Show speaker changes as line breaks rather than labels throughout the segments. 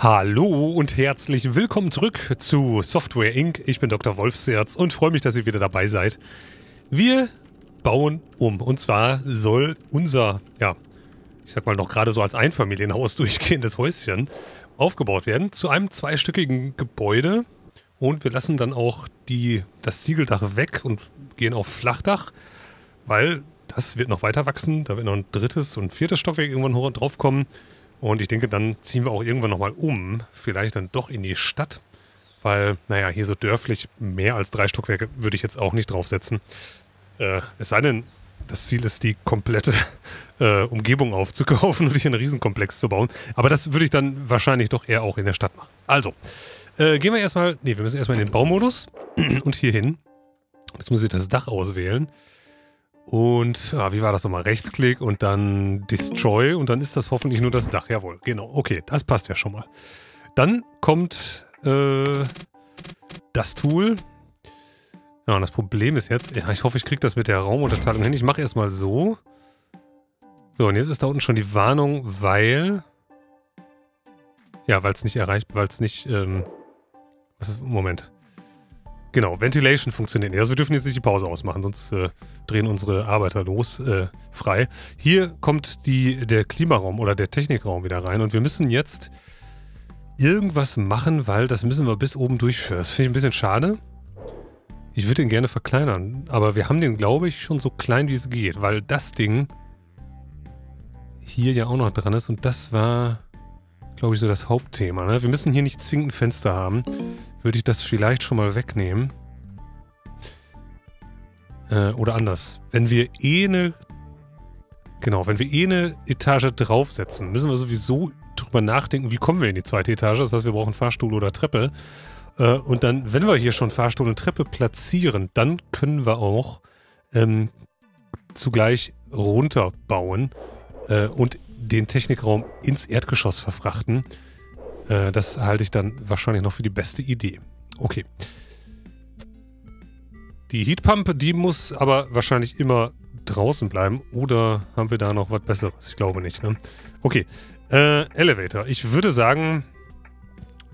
Hallo und herzlich willkommen zurück zu Software Inc. Ich bin Dr. Wolfserz und freue mich, dass ihr wieder dabei seid. Wir bauen um. Und zwar soll unser, ja, ich sag mal noch gerade so als Einfamilienhaus durchgehendes Häuschen aufgebaut werden zu einem zweistöckigen Gebäude. Und wir lassen dann auch die, das Ziegeldach weg und gehen auf Flachdach, weil das wird noch weiter wachsen. Da wird noch ein drittes und viertes Stockwerk irgendwann drauf kommen. Und ich denke, dann ziehen wir auch irgendwann nochmal um. Vielleicht dann doch in die Stadt. Weil, naja, hier so dörflich mehr als drei Stockwerke würde ich jetzt auch nicht draufsetzen. Äh, es sei denn, das Ziel ist, die komplette äh, Umgebung aufzukaufen und hier einen Riesenkomplex zu bauen. Aber das würde ich dann wahrscheinlich doch eher auch in der Stadt machen. Also, äh, gehen wir erstmal, nee, wir müssen erstmal in den Baumodus und hier hin. Jetzt muss ich das Dach auswählen. Und ah, wie war das nochmal? Rechtsklick und dann Destroy und dann ist das hoffentlich nur das Dach. Jawohl, genau. Okay, das passt ja schon mal. Dann kommt äh, das Tool. Ja, und das Problem ist jetzt, ja, ich hoffe, ich kriege das mit der Raumunterteilung hin. Ich mache erstmal so. So, und jetzt ist da unten schon die Warnung, weil... Ja, weil es nicht erreicht, weil es nicht... Ähm, was ist, Moment. Genau, Ventilation funktioniert nicht. Also wir dürfen jetzt nicht die Pause ausmachen, sonst äh, drehen unsere Arbeiter los äh, frei. Hier kommt die, der Klimaraum oder der Technikraum wieder rein und wir müssen jetzt irgendwas machen, weil das müssen wir bis oben durchführen. Das finde ich ein bisschen schade. Ich würde den gerne verkleinern, aber wir haben den, glaube ich, schon so klein, wie es geht, weil das Ding hier ja auch noch dran ist und das war, glaube ich, so das Hauptthema. Ne? Wir müssen hier nicht zwingend Fenster haben würde ich das vielleicht schon mal wegnehmen. Äh, oder anders. Wenn wir eh eine... Genau, wenn wir eh eine Etage draufsetzen, müssen wir sowieso drüber nachdenken, wie kommen wir in die zweite Etage. Das heißt, wir brauchen Fahrstuhl oder Treppe. Äh, und dann, wenn wir hier schon Fahrstuhl und Treppe platzieren, dann können wir auch ähm, zugleich runterbauen äh, und den Technikraum ins Erdgeschoss verfrachten. Äh, das halte ich dann wahrscheinlich noch für die beste Idee. Okay. Die Heatpump, die muss aber wahrscheinlich immer draußen bleiben. Oder haben wir da noch was Besseres? Ich glaube nicht. Ne? Okay. Äh, Elevator. Ich würde sagen,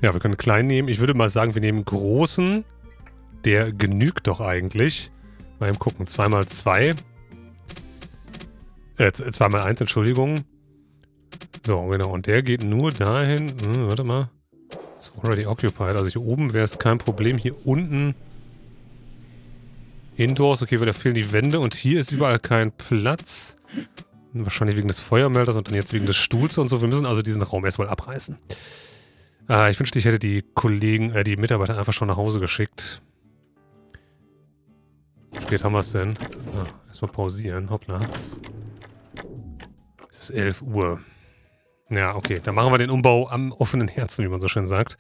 ja, wir können klein nehmen. Ich würde mal sagen, wir nehmen großen. Der genügt doch eigentlich. Mal eben gucken. 2x2. Äh, 2x1, Entschuldigung. So, genau. Und der geht nur dahin. Hm, warte mal. Ist already occupied. Also hier oben wäre es kein Problem. Hier unten Indoors. Okay, weil da fehlen die Wände. Und hier ist überall kein Platz. Wahrscheinlich wegen des Feuermelders und dann jetzt wegen des Stuhls und so. Wir müssen also diesen Raum erstmal abreißen. Ah, ich wünschte, ich hätte die Kollegen, äh, die Mitarbeiter einfach schon nach Hause geschickt. Wie spät haben wir es denn? Ah, erstmal pausieren. Hoppla. Es ist 11 Uhr. Ja, okay. Dann machen wir den Umbau am offenen Herzen, wie man so schön sagt.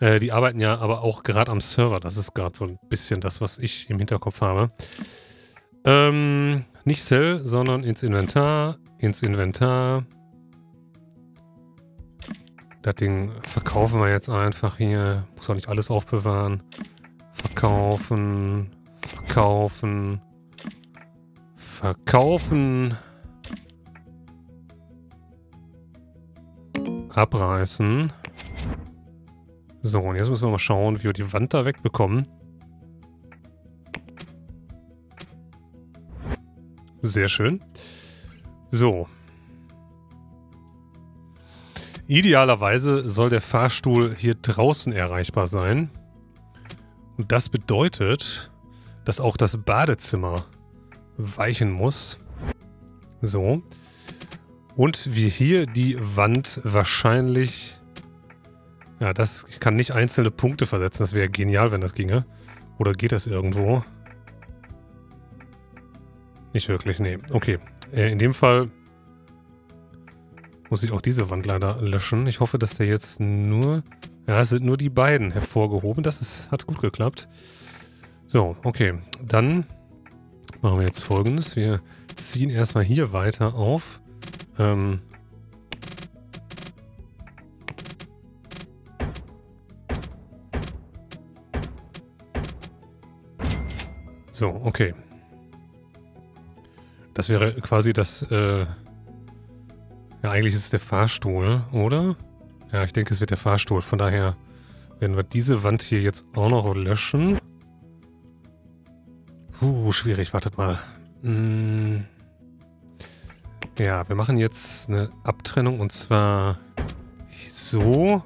Äh, die arbeiten ja aber auch gerade am Server. Das ist gerade so ein bisschen das, was ich im Hinterkopf habe. Ähm, nicht Cell, sondern ins Inventar. Ins Inventar. Das Ding verkaufen wir jetzt einfach hier. Muss auch nicht alles aufbewahren. Verkaufen. Verkaufen. Verkaufen. Abreißen. So, und jetzt müssen wir mal schauen, wie wir die Wand da wegbekommen. Sehr schön. So. Idealerweise soll der Fahrstuhl hier draußen erreichbar sein. Und das bedeutet, dass auch das Badezimmer weichen muss. So. Und wir hier die Wand wahrscheinlich... Ja, das, ich kann nicht einzelne Punkte versetzen. Das wäre genial, wenn das ginge. Oder geht das irgendwo? Nicht wirklich, nee. Okay. Äh, in dem Fall muss ich auch diese Wand leider löschen. Ich hoffe, dass der jetzt nur... Ja, es sind nur die beiden hervorgehoben. Das ist, hat gut geklappt. So, okay. Dann machen wir jetzt folgendes. Wir ziehen erstmal hier weiter auf. Ähm. So, okay. Das wäre quasi das, äh ja, eigentlich ist es der Fahrstuhl, oder? Ja, ich denke, es wird der Fahrstuhl. Von daher werden wir diese Wand hier jetzt auch noch löschen. Puh, schwierig. Wartet mal. Hm. Ja, wir machen jetzt eine Abtrennung und zwar so.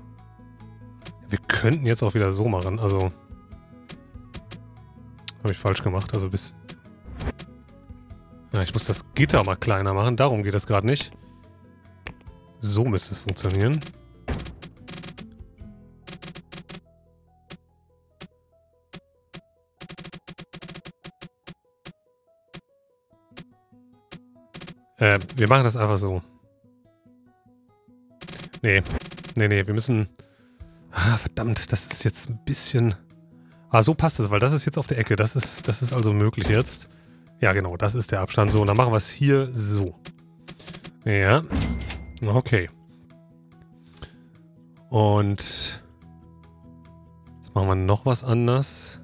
Wir könnten jetzt auch wieder so machen. Also, habe ich falsch gemacht. Also bis... Ja, ich muss das Gitter mal kleiner machen. Darum geht es gerade nicht. So müsste es funktionieren. Äh, wir machen das einfach so. Nee. Nee, nee, wir müssen... Ah, verdammt, das ist jetzt ein bisschen... Ah, so passt es, weil das ist jetzt auf der Ecke. Das ist, das ist also möglich jetzt. Ja, genau, das ist der Abstand. So, und dann machen wir es hier so. Ja. Okay. Und jetzt machen wir noch was anders.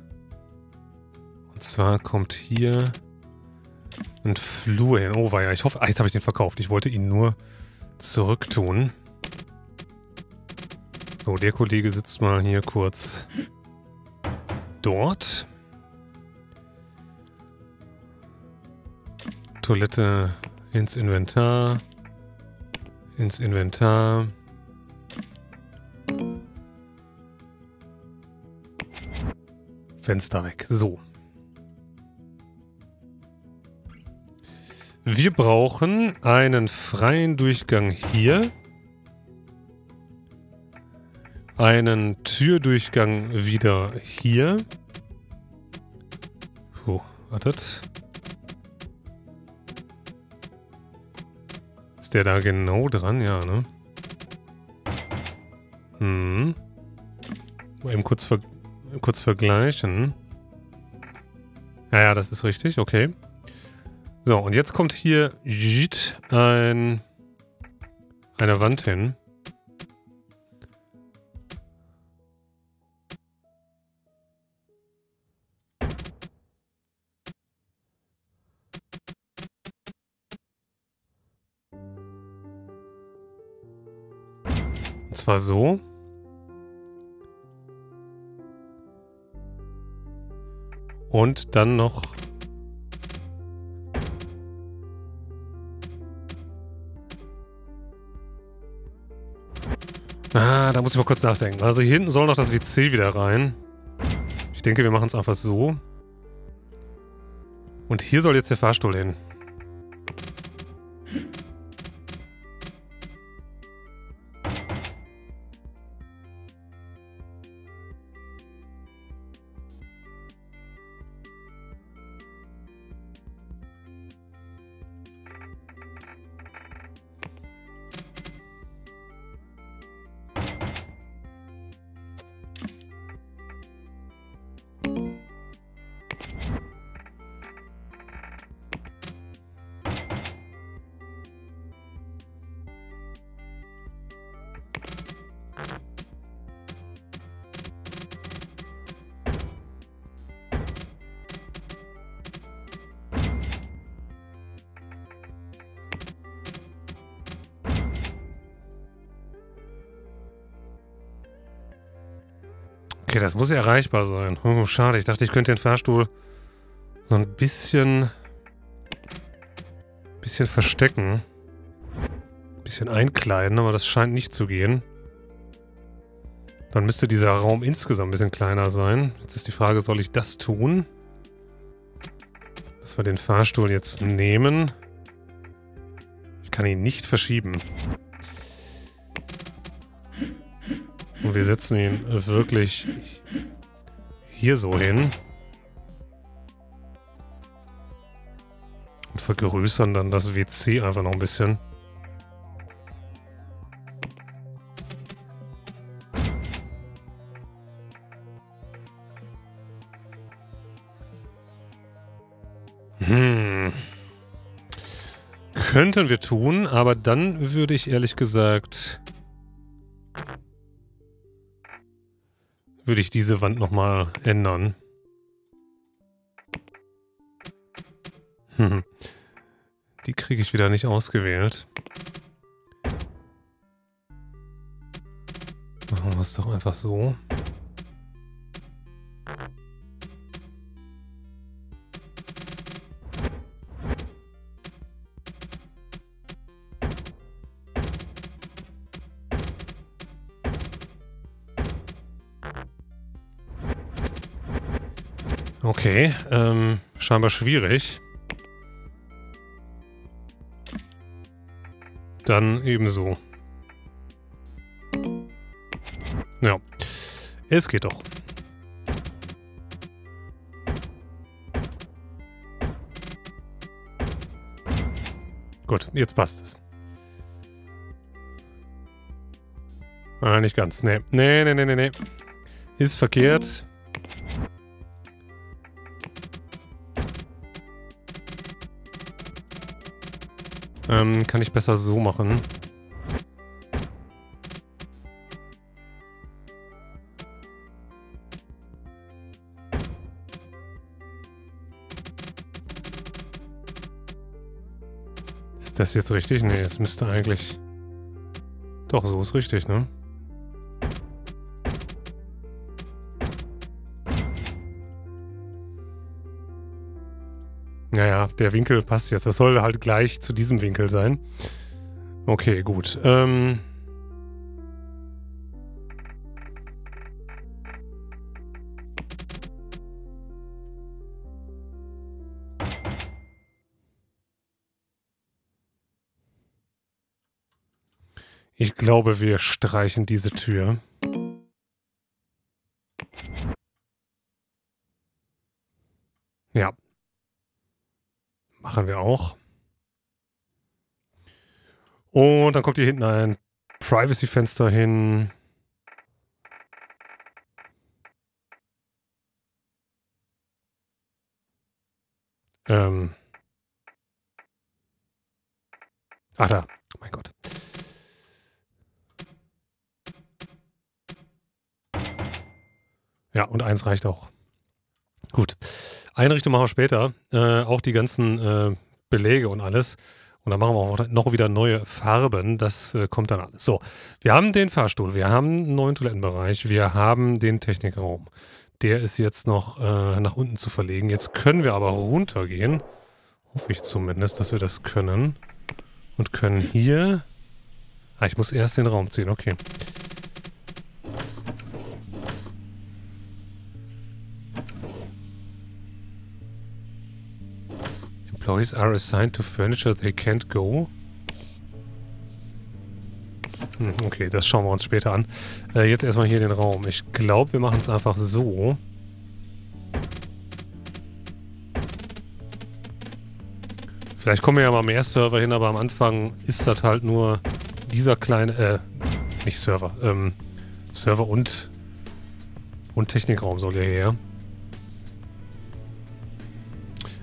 Und zwar kommt hier Flur hin. Oh, war ja, ich hoffe, ah, jetzt habe ich den verkauft. Ich wollte ihn nur zurücktun. So, der Kollege sitzt mal hier kurz dort. Toilette ins Inventar. Ins Inventar. Fenster weg. So. Wir brauchen einen freien Durchgang hier. Einen Türdurchgang wieder hier. Puh, wartet. Ist der da genau dran? Ja, ne? Hm. Mal eben kurz, ver kurz vergleichen. Ja, ja, das ist richtig, okay. So, und jetzt kommt hier ein, eine Wand hin. Und zwar so. Und dann noch... Da muss ich mal kurz nachdenken. Also hier hinten soll noch das WC wieder rein. Ich denke, wir machen es einfach so. Und hier soll jetzt der Fahrstuhl hin. Okay, das muss erreichbar sein. Oh, schade, ich dachte, ich könnte den Fahrstuhl so ein bisschen... bisschen verstecken. Ein bisschen einkleiden, aber das scheint nicht zu gehen. Dann müsste dieser Raum insgesamt ein bisschen kleiner sein. Jetzt ist die Frage, soll ich das tun? Dass wir den Fahrstuhl jetzt nehmen. Ich kann ihn nicht verschieben. Wir setzen ihn wirklich hier so hin. Und vergrößern dann das WC einfach noch ein bisschen. Hm. Könnten wir tun, aber dann würde ich ehrlich gesagt würde ich diese Wand nochmal ändern. Die kriege ich wieder nicht ausgewählt. Machen wir es doch einfach so. Okay, ähm, scheinbar schwierig. Dann ebenso. Ja, es geht doch. Gut, jetzt passt es. Ah, nicht ganz. Nee, nee, nee, nee, nee. Ist verkehrt. Ähm, kann ich besser so machen. Ist das jetzt richtig? Nee, es müsste eigentlich... Doch, so ist richtig, ne? Naja, der Winkel passt jetzt. Das soll halt gleich zu diesem Winkel sein. Okay, gut. Ähm... Ich glaube, wir streichen diese Tür. Ja. Machen wir auch. Und dann kommt hier hinten ein Privacy-Fenster hin. Ähm. Ah, da. Mein Gott. Ja, und eins reicht auch. Einrichtung machen wir später. Äh, auch die ganzen äh, Beläge und alles. Und dann machen wir auch noch wieder neue Farben. Das äh, kommt dann alles. So, wir haben den Fahrstuhl, wir haben einen neuen Toilettenbereich, wir haben den Technikraum. Der ist jetzt noch äh, nach unten zu verlegen. Jetzt können wir aber runtergehen. Hoffe ich zumindest, dass wir das können. Und können hier... Ah, ich muss erst den Raum ziehen, okay. Employees are assigned to furniture they can't go. Hm, okay, das schauen wir uns später an. Äh, jetzt erstmal hier den Raum. Ich glaube, wir machen es einfach so. Vielleicht kommen wir ja mal mehr Server hin, aber am Anfang ist das halt nur dieser kleine, äh, nicht Server, ähm, Server und, und Technikraum soll ja her.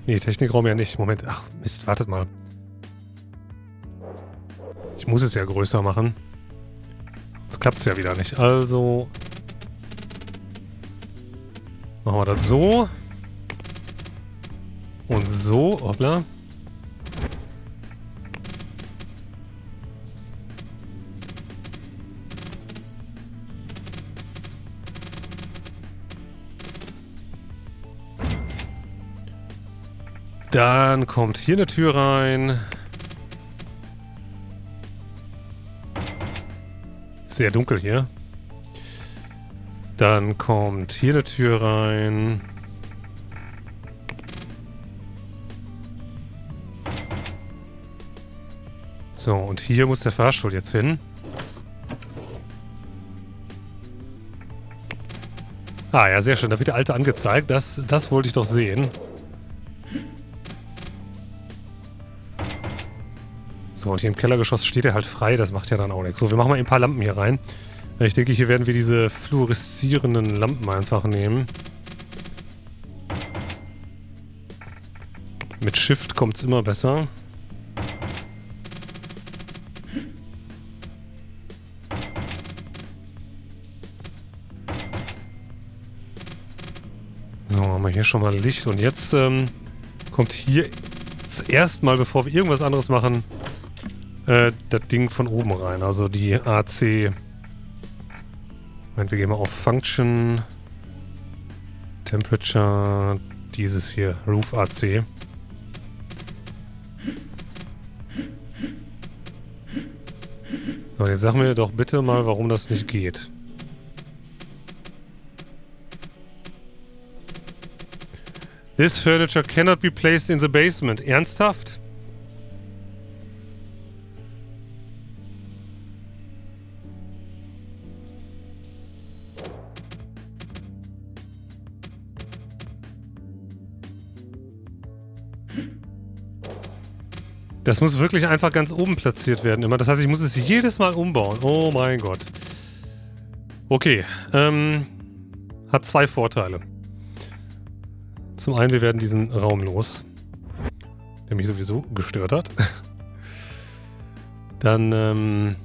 Nee, Technikraum ja nicht. Moment. Ach, Mist, wartet mal. Ich muss es ja größer machen. Sonst klappt es ja wieder nicht. Also... Machen wir das so. Und so. Hoppla. Dann kommt hier eine Tür rein. Sehr dunkel hier. Dann kommt hier eine Tür rein. So, und hier muss der Fahrstuhl jetzt hin. Ah ja, sehr schön. Da wird der alte angezeigt. Das, das wollte ich doch sehen. So, und hier im Kellergeschoss steht er halt frei, das macht ja dann auch nichts. So, wir machen mal ein paar Lampen hier rein. Ich denke, hier werden wir diese fluoreszierenden Lampen einfach nehmen. Mit Shift kommt es immer besser. So, haben wir hier schon mal Licht. Und jetzt ähm, kommt hier zuerst mal, bevor wir irgendwas anderes machen, äh, das Ding von oben rein. Also die AC Moment, wir gehen mal auf Function, Temperature, dieses hier, Roof AC. So, jetzt sag mir doch bitte mal, warum das nicht geht. This furniture cannot be placed in the basement. Ernsthaft? Das muss wirklich einfach ganz oben platziert werden immer. Das heißt, ich muss es jedes Mal umbauen. Oh mein Gott. Okay. Ähm, hat zwei Vorteile. Zum einen, wir werden diesen Raum los. Der mich sowieso gestört hat. Dann, ähm...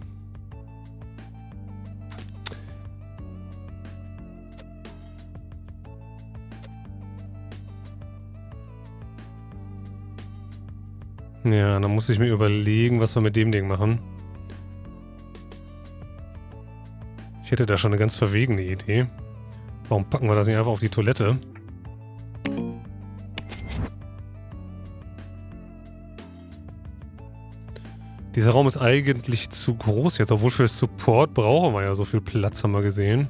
muss ich mir überlegen, was wir mit dem Ding machen. Ich hätte da schon eine ganz verwegene Idee. Warum packen wir das nicht einfach auf die Toilette? Dieser Raum ist eigentlich zu groß jetzt, obwohl für Support brauchen wir ja so viel Platz, haben wir gesehen.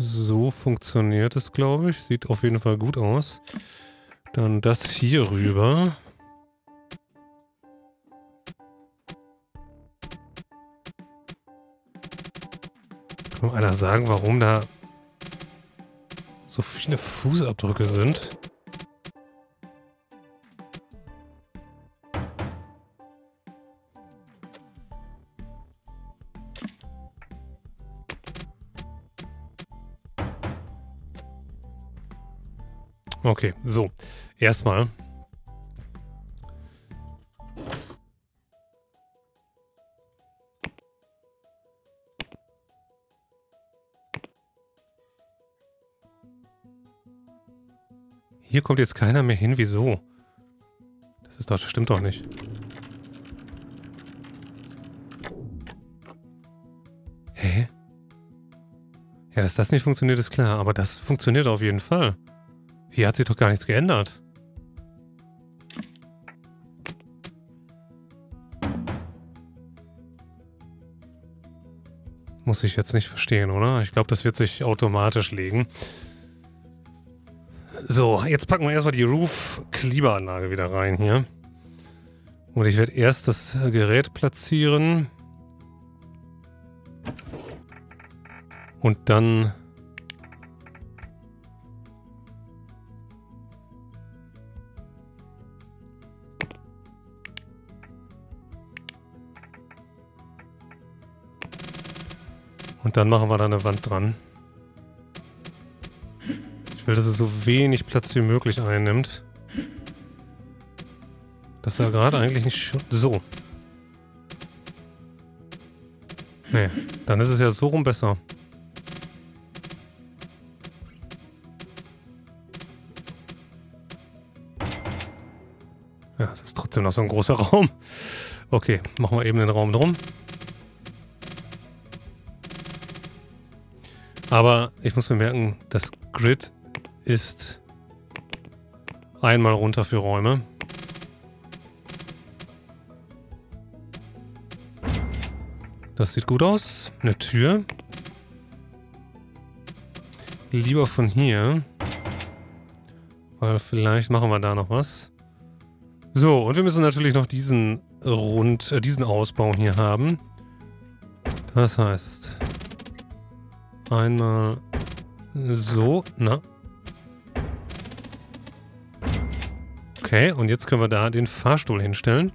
So funktioniert es, glaube ich. Sieht auf jeden Fall gut aus. Dann das hier rüber. Kann einer sagen, warum da so viele Fußabdrücke sind? Okay, so. Erstmal. Hier kommt jetzt keiner mehr hin. Wieso? Das ist doch, das stimmt doch nicht. Hä? Ja, dass das nicht funktioniert, ist klar. Aber das funktioniert auf jeden Fall. Hier hat sich doch gar nichts geändert. Muss ich jetzt nicht verstehen, oder? Ich glaube, das wird sich automatisch legen. So, jetzt packen wir erstmal die Roof-Klimaanlage wieder rein hier. Und ich werde erst das Gerät platzieren. Und dann Und dann machen wir da eine Wand dran. Ich will, dass es so wenig Platz wie möglich einnimmt. Das sah gerade eigentlich nicht. So. Nee, dann ist es ja so rum besser. Ja, es ist trotzdem noch so ein großer Raum. Okay, machen wir eben den Raum drum. Aber ich muss bemerken, das Grid ist einmal runter für Räume. Das sieht gut aus. Eine Tür. Lieber von hier. Weil vielleicht machen wir da noch was. So, und wir müssen natürlich noch diesen Rund, äh, diesen Ausbau hier haben. Das heißt, Einmal so. Na. Okay, und jetzt können wir da den Fahrstuhl hinstellen.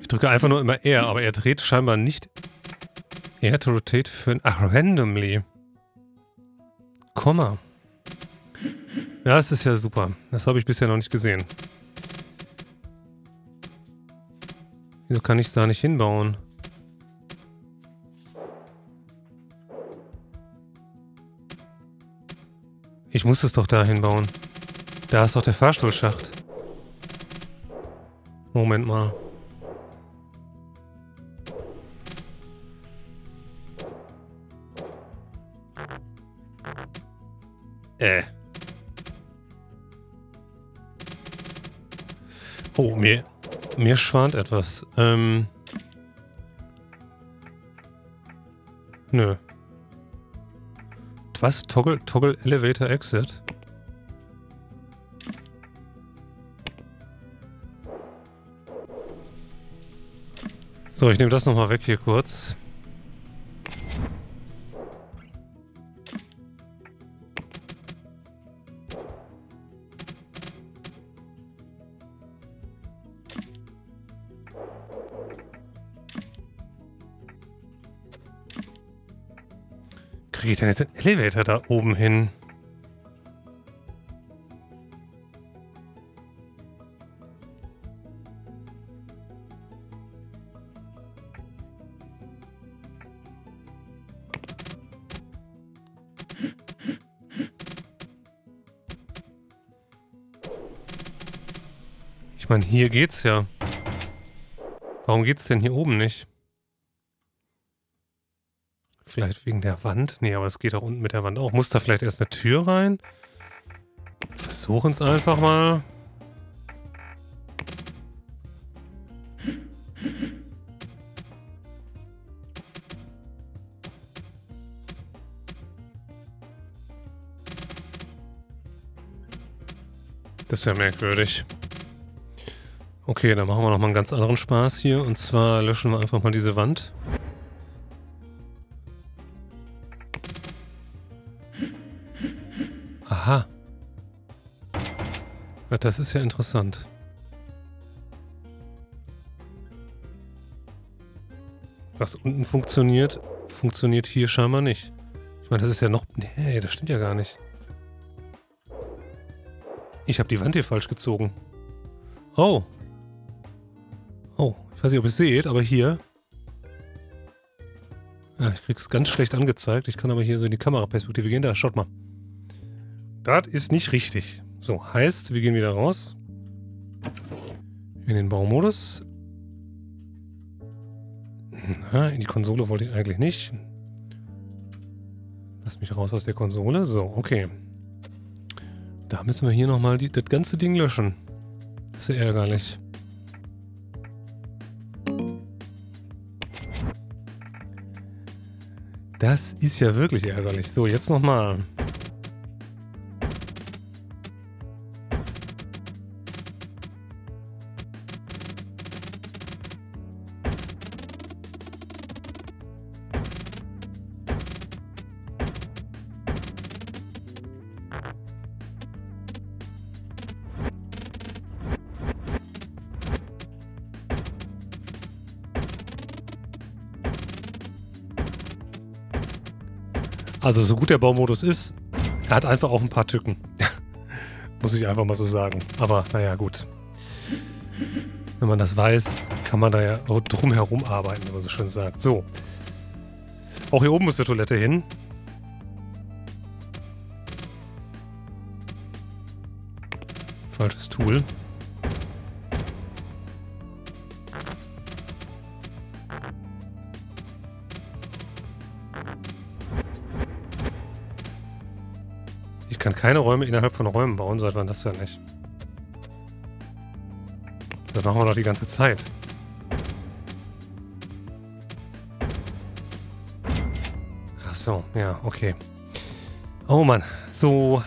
Ich drücke einfach nur immer R, aber er dreht scheinbar nicht R to rotate für ein... Ach, randomly. Komma. Ja, das ist ja super. Das habe ich bisher noch nicht gesehen. Wieso kann ich es da nicht hinbauen? Ich muss es doch da hinbauen. Da ist doch der Fahrstuhlschacht. Moment mal. Mir schwant etwas. Ähm. Nö. Was? Toggle, Toggle Elevator Exit? So, ich nehme das nochmal weg hier kurz. Ich denn jetzt den Elevator da oben hin? Ich meine, hier geht's ja. Warum geht's denn hier oben nicht? Vielleicht wegen der Wand? Nee, aber es geht auch unten mit der Wand auch. Muss da vielleicht erst eine Tür rein? Versuchen es einfach mal. Das ist ja merkwürdig. Okay, dann machen wir nochmal einen ganz anderen Spaß hier. Und zwar löschen wir einfach mal diese Wand. Ja, das ist ja interessant. Was unten funktioniert, funktioniert hier scheinbar nicht. Ich meine, das ist ja noch... Nee, das stimmt ja gar nicht. Ich habe die Wand hier falsch gezogen. Oh. Oh, ich weiß nicht, ob ihr es seht, aber hier... Ja, ich krieg's ganz schlecht angezeigt. Ich kann aber hier so in die Kameraperspektive gehen. Da, schaut mal. Das ist nicht richtig. So, heißt, wir gehen wieder raus. In den Baumodus. Na, in die Konsole wollte ich eigentlich nicht. Lass mich raus aus der Konsole. So, okay. Da müssen wir hier nochmal das ganze Ding löschen. Das ist ja ärgerlich. Das ist ja wirklich ärgerlich. So, jetzt nochmal. Also so gut der Baumodus ist, er hat einfach auch ein paar Tücken. Muss ich einfach mal so sagen. Aber naja, gut. Wenn man das weiß, kann man da ja drum herum arbeiten, wenn man so schön sagt. So. Auch hier oben muss die Toilette hin. Falsches Tool. Kann keine Räume innerhalb von Räumen bauen. Seit wann das ja nicht? Das machen wir doch die ganze Zeit. Ach so, ja, okay. Oh Mann, so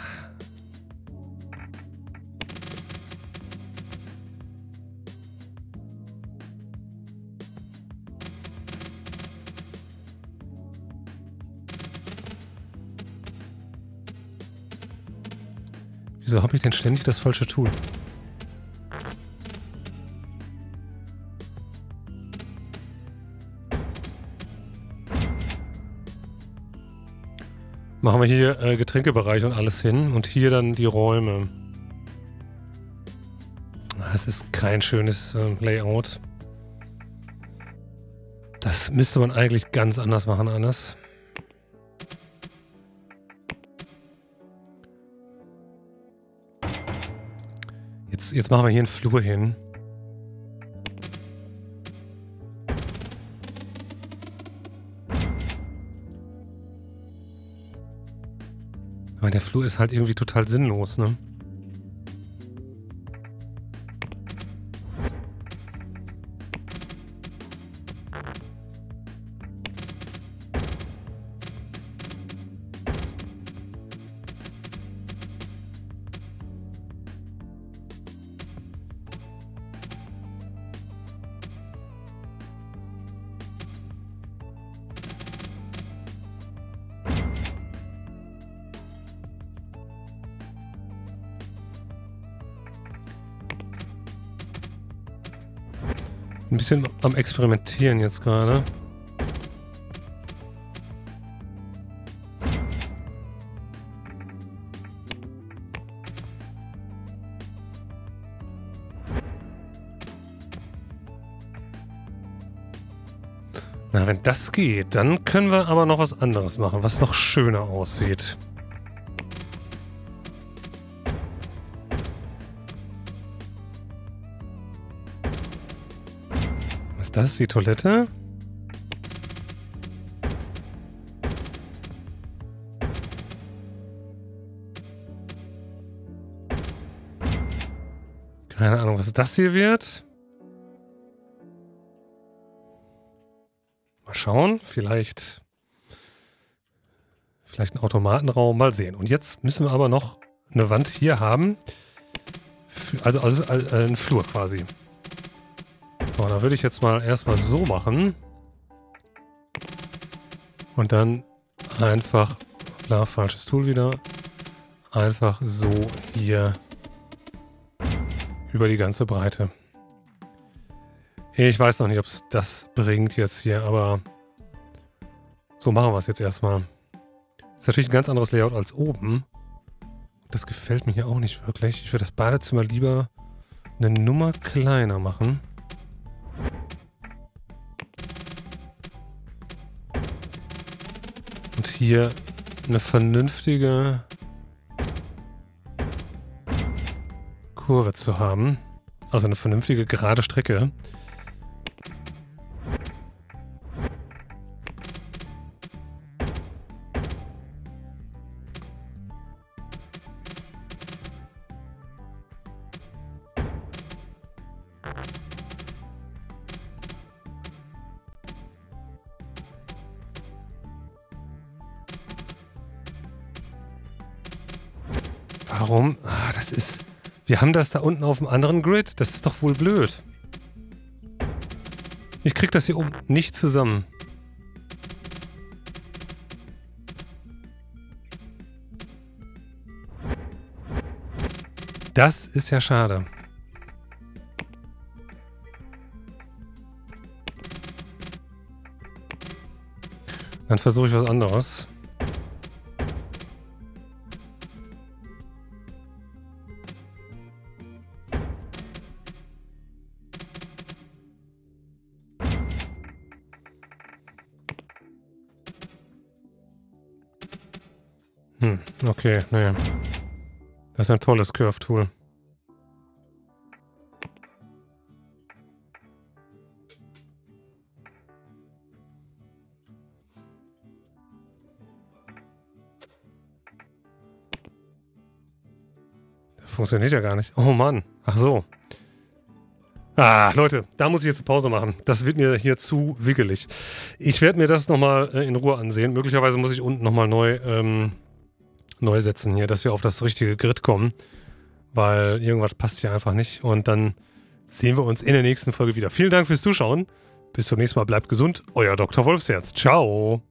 Wieso habe ich denn ständig das falsche Tool? Machen wir hier äh, Getränkebereich und alles hin und hier dann die Räume. Das ist kein schönes äh, Layout. Das müsste man eigentlich ganz anders machen, anders. Jetzt, jetzt machen wir hier einen Flur hin. Aber der Flur ist halt irgendwie total sinnlos, ne? Ein bisschen am Experimentieren jetzt gerade. Na, wenn das geht, dann können wir aber noch was anderes machen, was noch schöner aussieht. Ist das? Die Toilette? Keine Ahnung, was das hier wird. Mal schauen, vielleicht vielleicht ein Automatenraum, mal sehen. Und jetzt müssen wir aber noch eine Wand hier haben. Also, also, also äh, ein Flur quasi. So, dann würde ich jetzt mal erstmal so machen. Und dann einfach, klar, falsches Tool wieder, einfach so hier über die ganze Breite. Ich weiß noch nicht, ob es das bringt jetzt hier, aber so machen wir es jetzt erstmal. Ist natürlich ein ganz anderes Layout als oben. Das gefällt mir hier auch nicht wirklich. Ich würde das Badezimmer lieber eine Nummer kleiner machen. Hier eine vernünftige Kurve zu haben. Also eine vernünftige gerade Strecke. Haben das da unten auf dem anderen Grid. Das ist doch wohl blöd. Ich krieg das hier oben nicht zusammen. Das ist ja schade. Dann versuche ich was anderes. Hm, okay, naja. Das ist ein tolles Curve-Tool. Funktioniert ja gar nicht. Oh Mann. Ach so. Ah, Leute, da muss ich jetzt eine Pause machen. Das wird mir hier zu wickelig. Ich werde mir das nochmal äh, in Ruhe ansehen. Möglicherweise muss ich unten nochmal neu ähm, neu setzen hier, dass wir auf das richtige Grid kommen. Weil irgendwas passt hier einfach nicht. Und dann sehen wir uns in der nächsten Folge wieder. Vielen Dank fürs Zuschauen. Bis zum nächsten Mal. Bleibt gesund. Euer Dr. Wolfsherz. Ciao.